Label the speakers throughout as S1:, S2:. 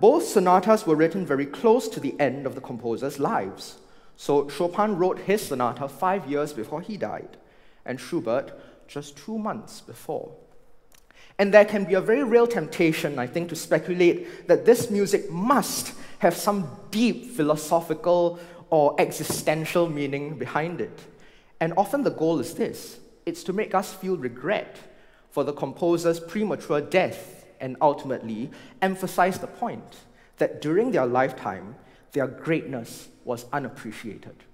S1: both sonatas were written very close to the end of the composer's lives. So Chopin wrote his sonata five years before he died, and Schubert just two months before. And there can be a very real temptation, I think, to speculate that this music must have some deep philosophical or existential meaning behind it. And often the goal is this it's to make us feel regret for the composer's premature death and ultimately emphasize the point that during their lifetime, their greatness was unappreciated.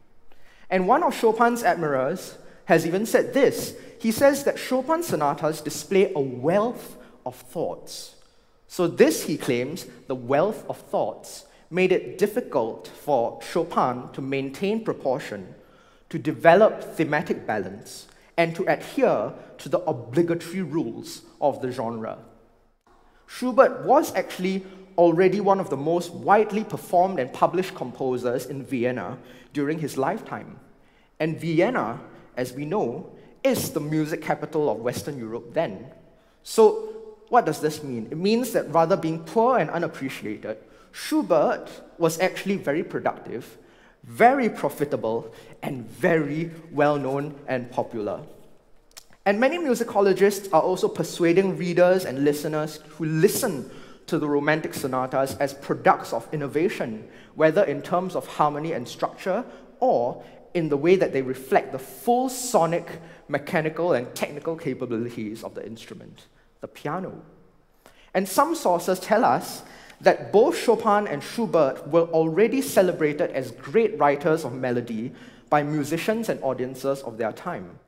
S1: And one of Chopin's admirers has even said this. He says that Chopin's sonatas display a wealth of thoughts. So, this, he claims, the wealth of thoughts, made it difficult for Chopin to maintain proportion, to develop thematic balance, and to adhere to the obligatory rules of the genre. Schubert was actually already one of the most widely performed and published composers in Vienna during his lifetime. And Vienna, as we know, is the music capital of Western Europe then. So, what does this mean? It means that rather being poor and unappreciated, Schubert was actually very productive, very profitable, and very well known and popular. And many musicologists are also persuading readers and listeners who listen to the Romantic sonatas as products of innovation, whether in terms of harmony and structure or in the way that they reflect the full sonic, mechanical, and technical capabilities of the instrument, the piano. And some sources tell us that both Chopin and Schubert were already celebrated as great writers of melody by musicians and audiences of their time.